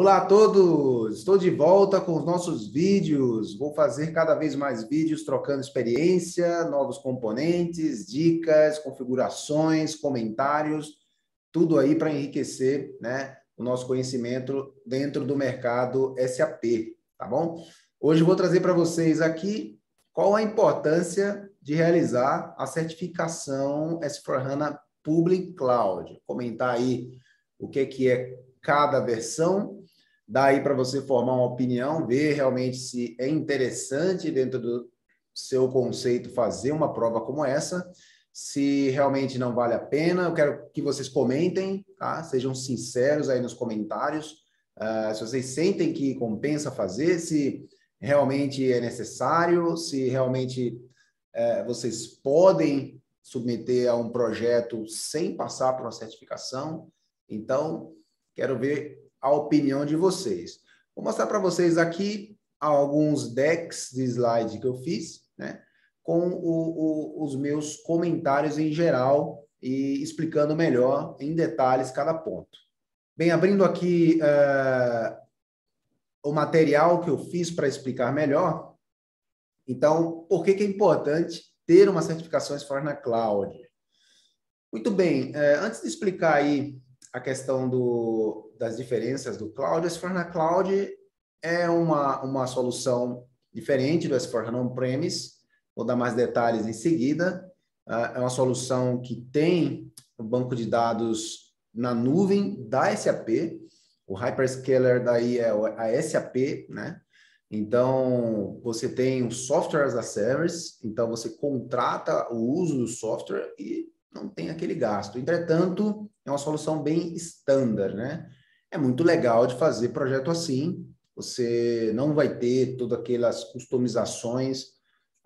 Olá a todos! Estou de volta com os nossos vídeos. Vou fazer cada vez mais vídeos trocando experiência, novos componentes, dicas, configurações, comentários, tudo aí para enriquecer né, o nosso conhecimento dentro do mercado SAP, tá bom? Hoje vou trazer para vocês aqui qual a importância de realizar a certificação S4HANA Public Cloud. Comentar aí o que, que é cada versão, daí para você formar uma opinião, ver realmente se é interessante dentro do seu conceito fazer uma prova como essa, se realmente não vale a pena. Eu quero que vocês comentem, tá? Sejam sinceros aí nos comentários. Uh, se vocês sentem que compensa fazer, se realmente é necessário, se realmente uh, vocês podem submeter a um projeto sem passar por uma certificação. Então, Quero ver a opinião de vocês. Vou mostrar para vocês aqui alguns decks de slide que eu fiz, né? Com o, o, os meus comentários em geral e explicando melhor em detalhes cada ponto. Bem, abrindo aqui uh, o material que eu fiz para explicar melhor. Então, por que, que é importante ter uma certificação S4 na Cloud? Muito bem, uh, antes de explicar aí a questão do, das diferenças do cloud, o S4HANA Cloud é uma, uma solução diferente do S4HANA On-Premise, vou dar mais detalhes em seguida. Uh, é uma solução que tem o banco de dados na nuvem da SAP, o hyperscaler daí é a SAP, né? Então, você tem o software as a service, então você contrata o uso do software e não tem aquele gasto. Entretanto, é uma solução bem standard, né? É muito legal de fazer projeto assim. Você não vai ter todas aquelas customizações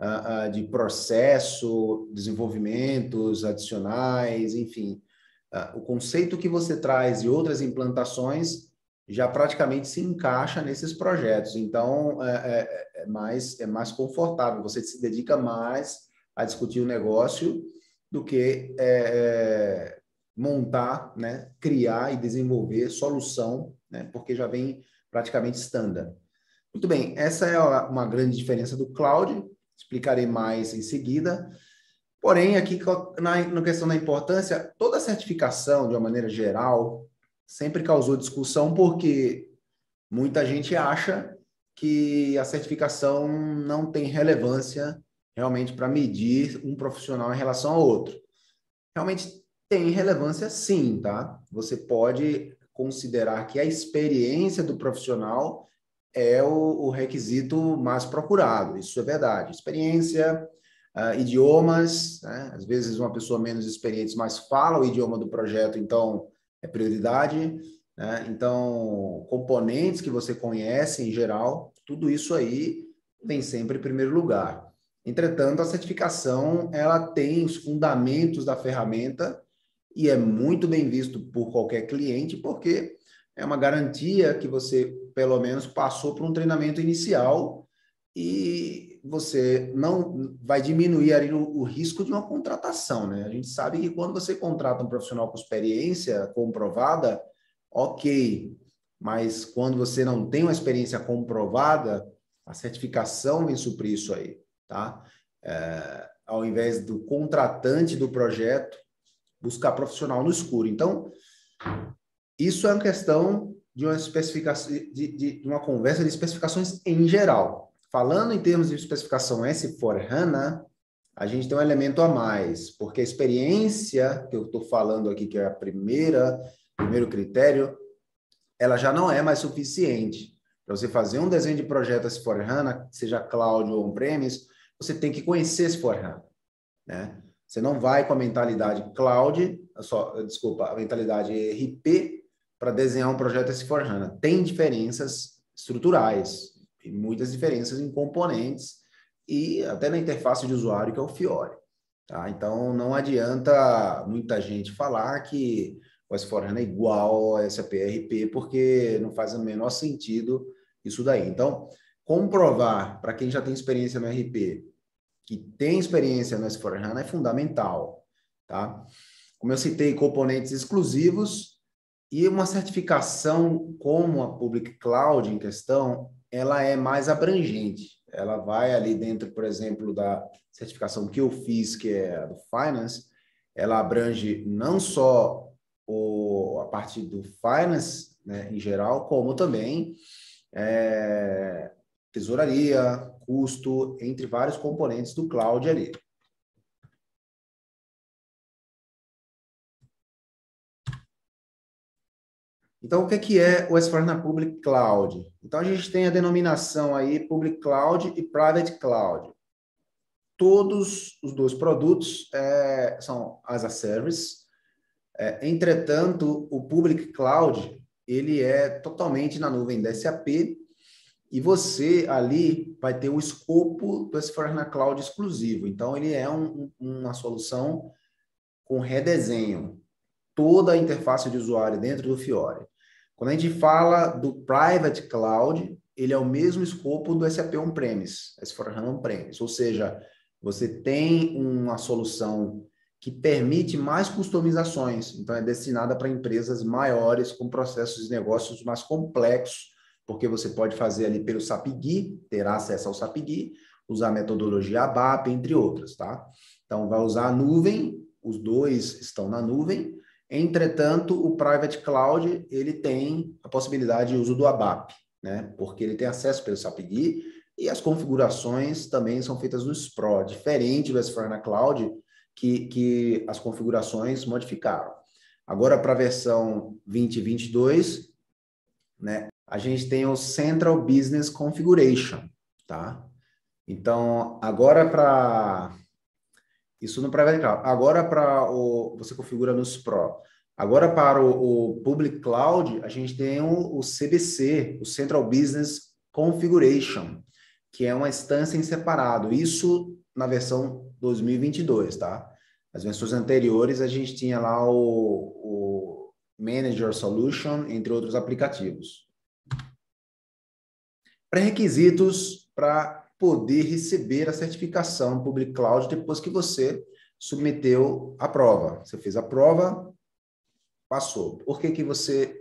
uh, uh, de processo, desenvolvimentos adicionais, enfim. Uh, o conceito que você traz e outras implantações já praticamente se encaixa nesses projetos. Então, é, é, é, mais, é mais confortável. Você se dedica mais a discutir o negócio do que é, é montar, né, criar e desenvolver solução, né, porque já vem praticamente standard. Muito bem, essa é uma grande diferença do cloud, explicarei mais em seguida. Porém, aqui na, na questão da importância, toda certificação, de uma maneira geral, sempre causou discussão porque muita gente acha que a certificação não tem relevância realmente para medir um profissional em relação ao outro. Realmente tem relevância sim, tá? Você pode considerar que a experiência do profissional é o, o requisito mais procurado, isso é verdade. Experiência, uh, idiomas, né? às vezes uma pessoa menos experiente, mas fala o idioma do projeto, então é prioridade. Né? Então, componentes que você conhece em geral, tudo isso aí vem sempre em primeiro lugar. Entretanto, a certificação ela tem os fundamentos da ferramenta e é muito bem visto por qualquer cliente, porque é uma garantia que você, pelo menos, passou por um treinamento inicial e você não vai diminuir ali o, o, risco de uma contratação, né? A gente sabe que quando você contrata um profissional com experiência comprovada, ok, mas quando você não tem uma experiência comprovada, a certificação vem suprir isso aí, tá? É, ao invés do contratante do projeto buscar profissional no escuro. Então, isso é uma questão de uma especificação, de, de, uma conversa de especificações em geral. Falando em termos de especificação S4 HANA, a gente tem um elemento a mais, porque a experiência que eu estou falando aqui, que é a primeira, primeiro critério, ela já não é mais suficiente. Para você fazer um desenho de projeto S4 HANA, seja cloud ou on-premise, você tem que conhecer S4 HANA. Né? Você não vai com a mentalidade cloud, só, desculpa, a mentalidade RP para desenhar um projeto S4 HANA. Tem diferenças estruturais, muitas diferenças em componentes e até na interface de usuário, que é o Fiore. Tá? Então, não adianta muita gente falar que o S4 HANA é igual ao SAP RP, porque não faz o menor sentido isso daí. Então, comprovar para quem já tem experiência no RP que tem experiência no S4HANA é fundamental, tá? Como eu citei, componentes exclusivos E uma certificação como a Public Cloud em questão, ela é mais abrangente. Ela vai ali dentro, por exemplo, da certificação que eu fiz, que é a do Finance, ela abrange não só o, a parte do Finance né, em geral, como também é, tesouraria, custo, entre vários componentes do cloud ali. Então, o que é o S4HANA Public Cloud? Então, a gente tem a denominação aí Public Cloud e Private Cloud. Todos os dois produtos é, são as a service. É, entretanto, o Public Cloud, ele é totalmente na nuvem da SAP e você ali vai ter o escopo do S4HANA Cloud exclusivo. Então, ele é um, uma solução com redesenho. Toda a interface de usuário dentro do Fiore. Quando a gente fala do Private Cloud, ele é o mesmo escopo do SAP On-Premise, S4HANA On-Premise, ou seja, você tem uma solução que permite mais customizações, então é destinada para empresas maiores com processos de negócios mais complexos, porque você pode fazer ali pelo SAP GUI, terá acesso ao SAP GUI, usar a metodologia ABAP, entre outras, tá? Então vai usar a nuvem, os dois estão na nuvem, Entretanto, o Private Cloud ele tem a possibilidade de uso do ABAP, né? Porque ele tem acesso pelo SAP GUI e as configurações também são feitas no SPRO, diferente do S4HANA Cloud, que, que as configurações modificaram. Agora, para a versão 2022, né, a gente tem o Central Business Configuration, tá? Então, agora para isso no Private Cloud. Agora, para o você configura nos Pro. Agora, para o, o Public Cloud, a gente tem o, o, CBC, o Central Business Configuration, que é uma instância em separado. Isso na versão 2022, tá? As versões anteriores, a gente tinha lá o, o Manager Solution, entre outros aplicativos. Pré-requisitos para poder receber a certificação Public Cloud depois que você submeteu a prova. Você fez a prova, passou. Por que que você...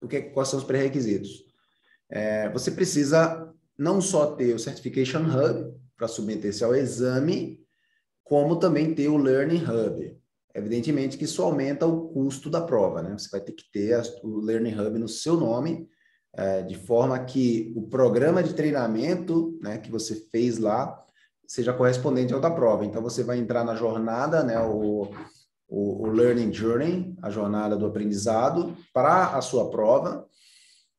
O que, quais são os pré-requisitos? É, você precisa não só ter o Certification Hub para submeter-se ao exame, como também ter o Learning Hub. Evidentemente que isso aumenta o custo da prova, né? Você vai ter que ter o Learning Hub no seu nome é, de forma que o programa de treinamento né, que você fez lá seja correspondente ao da prova. Então, você vai entrar na jornada, né, o, o, o Learning Journey, a jornada do aprendizado, para a sua prova,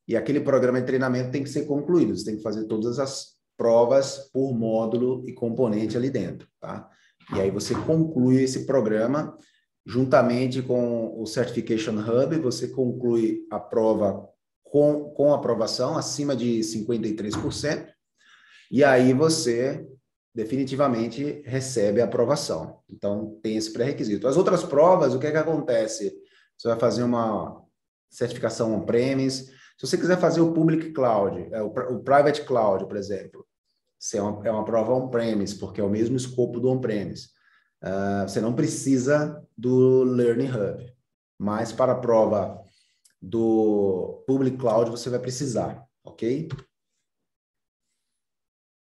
e aquele programa de treinamento tem que ser concluído. Você tem que fazer todas as provas por módulo e componente ali dentro, tá? E aí você conclui esse programa juntamente com o Certification Hub, você conclui a prova com, com aprovação acima de 53%, e aí você definitivamente recebe a aprovação. Então, tem esse pré-requisito. As outras provas, o que é que acontece? Você vai fazer uma certificação on-premise. Se você quiser fazer o Public Cloud, é, o, Private Cloud, por exemplo, é uma, é uma prova on-premise, porque é o mesmo escopo do on-premise. Uh, você não precisa do Learning Hub. Mas para a prova do Public Cloud você vai precisar, ok?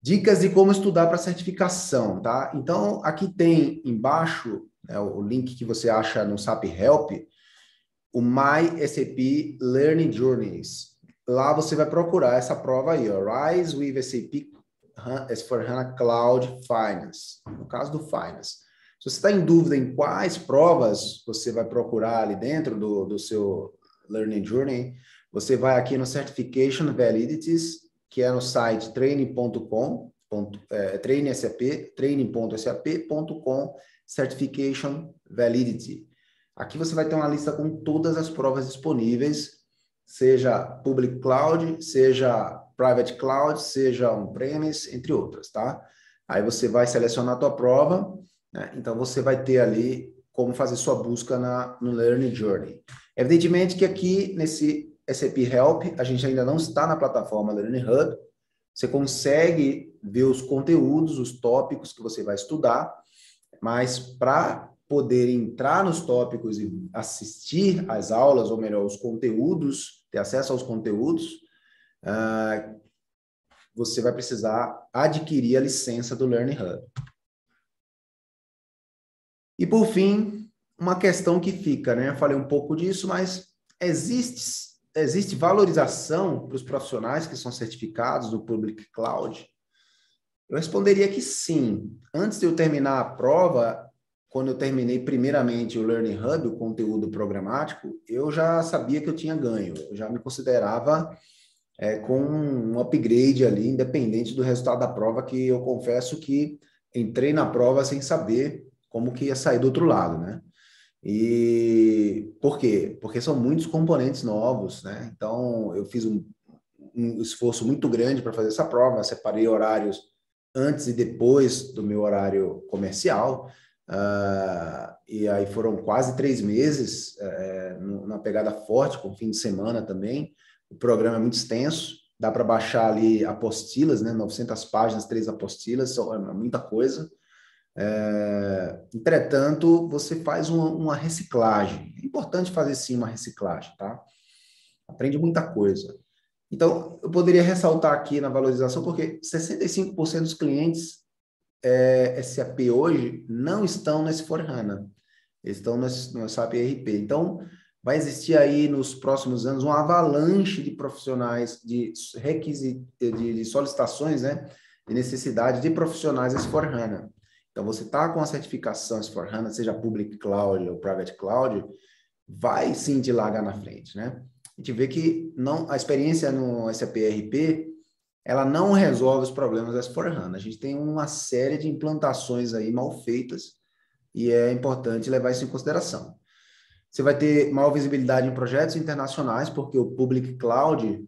Dicas de como estudar para certificação, tá? Então, aqui tem embaixo né, o link que você acha no SAP Help, o My SAP Learning Journeys. Lá você vai procurar essa prova aí, ó, Rise with SAP S4HANA Cloud Finance, no caso do Finance. Se você está em dúvida em quais provas você vai procurar ali dentro do, do seu Learning Journey, você vai aqui no Certification Validities, que é no site training.com, é, training.sap, training.sap.com, Certification Validity. Aqui você vai ter uma lista com todas as provas disponíveis, seja Public Cloud, seja Private Cloud, seja On-Premise, entre outras, tá? Aí você vai selecionar a tua prova, né? então você vai ter ali como fazer sua busca na, no Learning Journey. Evidentemente que aqui nesse SAP Help, a gente ainda não está na plataforma Learning Hub, você consegue ver os conteúdos, os tópicos que você vai estudar, mas para poder entrar nos tópicos e assistir às aulas, ou melhor, os conteúdos, ter acesso aos conteúdos, uh, você vai precisar adquirir a licença do Learning Hub. E por fim, uma questão que fica, né? Eu falei um pouco disso, mas existe, existe valorização para os profissionais que são certificados do Public Cloud? Eu responderia que sim. Antes de eu terminar a prova, quando eu terminei primeiramente o Learning Hub, o conteúdo programático, eu já sabia que eu tinha ganho. Eu já me considerava é, com um upgrade ali, independente do resultado da prova, que eu confesso que entrei na prova sem saber como que ia sair do outro lado, né? E por quê? Porque são muitos componentes novos, né? Então, eu fiz um, um esforço muito grande para fazer essa prova, separei horários antes e depois do meu horário comercial, uh, e aí foram quase três meses uh, na pegada forte, com fim de semana também. O programa é muito extenso, dá para baixar ali apostilas, né? 900 páginas, três apostilas, é muita coisa. É, entretanto, você faz uma, uma, reciclagem. É importante fazer sim uma reciclagem, tá? Aprende muita coisa. Então, eu poderia ressaltar aqui na valorização, porque 65% dos clientes é, SAP hoje não estão nesse Forhana, eles estão no, SAP ERP. Então, vai existir aí nos próximos anos uma avalanche de profissionais, de requisitos, de, de solicitações, né? De necessidade de profissionais S4HANA. Então, você está com a certificação S4HANA, seja Public Cloud ou Private Cloud, vai sim te largar na frente, né? A gente vê que não, a experiência no SAP ERP, ela não resolve os problemas da S4HANA. A gente tem uma série de implantações aí mal feitas e é importante levar isso em consideração. Você vai ter maior visibilidade em projetos internacionais, porque o Public Cloud,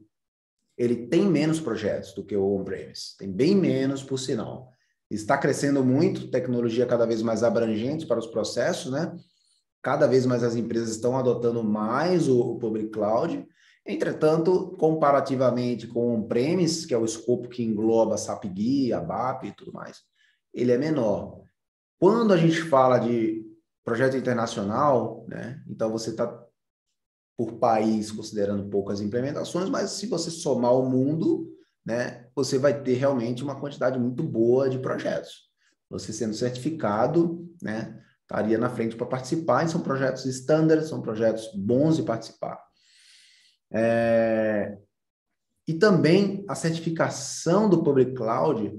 ele tem menos projetos do que o On-Premise. Tem bem menos, por sinal está crescendo muito, tecnologia cada vez mais abrangente para os processos, né? Cada vez mais as empresas estão adotando mais o, o public cloud. Entretanto, comparativamente com o on-premise, que é o escopo que engloba SAP Guia, BAP e tudo mais, ele é menor. Quando a gente fala de projeto internacional, né? Então você está por país considerando poucas implementações, mas se você somar o mundo, né, você vai ter realmente uma quantidade muito boa de projetos. Você sendo certificado, né, estaria na frente para participar, e são projetos standard, são projetos bons de participar. É... E também a certificação do Public Cloud,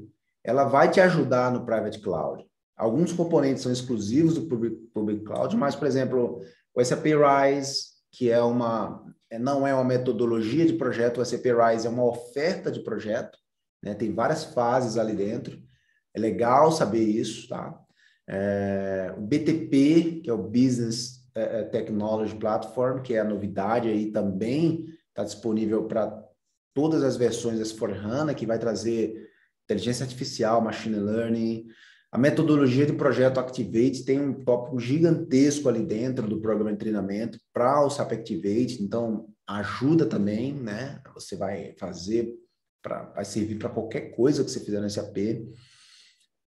ela vai te ajudar no Private Cloud. Alguns componentes são exclusivos do Public, Public Cloud, mas, por exemplo, o SAP RISE, que é uma, é, não é uma metodologia de projeto, o SAP Rise é uma oferta de projeto, né? tem várias fases ali dentro, é legal saber isso, tá? É, o BTP, que é o Business é, é, Technology Platform, que é a novidade aí também, está disponível para todas as versões da S4HANA, que vai trazer inteligência artificial, machine learning, a metodologia de projeto Activate tem um tópico gigantesco ali dentro do programa de treinamento para o SAP Activate, então ajuda também, né? Você vai fazer para vai servir para qualquer coisa que você fizer no SAP.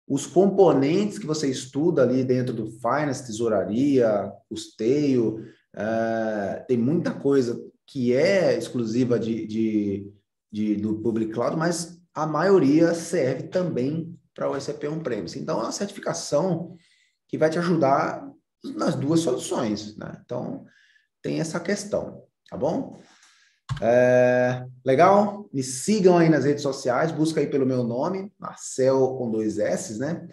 Os componentes que você estuda ali dentro do Finance, tesouraria, custeio, uh, tem muita coisa que é exclusiva de, de, de, do Public Cloud, mas a maioria serve também para o SAP On-Premise. Então, é uma certificação que vai te ajudar nas duas soluções, né? Então, tem essa questão, tá bom? É, legal? Me sigam aí nas redes sociais, busca aí pelo meu nome, Marcel com dois S, né?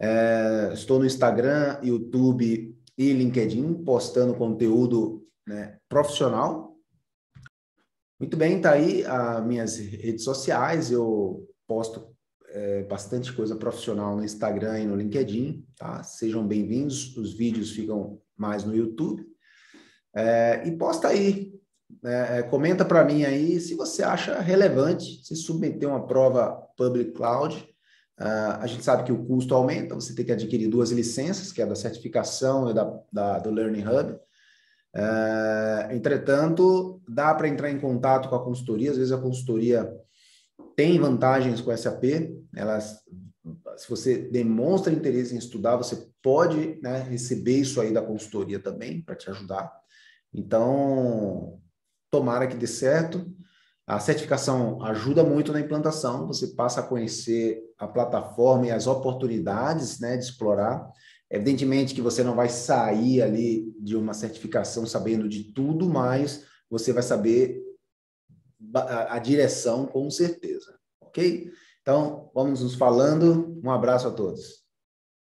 É, estou no Instagram, YouTube e LinkedIn, postando conteúdo né, profissional. Muito bem, tá aí as minhas redes sociais, eu posto é, bastante coisa profissional no Instagram e no LinkedIn, tá? Sejam bem-vindos, os vídeos ficam mais no YouTube. É, e posta aí, é, é comenta para mim aí se você acha relevante se submeter uma prova Public Cloud. Uh, a gente sabe que o custo aumenta, você tem que adquirir duas licenças, que é da certificação e da, da do Learning Hub. Uh, entretanto, dá para entrar em contato com a consultoria, às vezes a consultoria tem vantagens com SAP, elas se você demonstra interesse em estudar, você pode né, receber isso aí da consultoria também para te ajudar. Então, tomara que dê certo. A certificação ajuda muito na implantação, você passa a conhecer a plataforma e as oportunidades né, de explorar. Evidentemente que você não vai sair ali de uma certificação sabendo de tudo, mas você vai saber a direção com certeza, ok? Então, vamos nos falando. Um abraço a todos.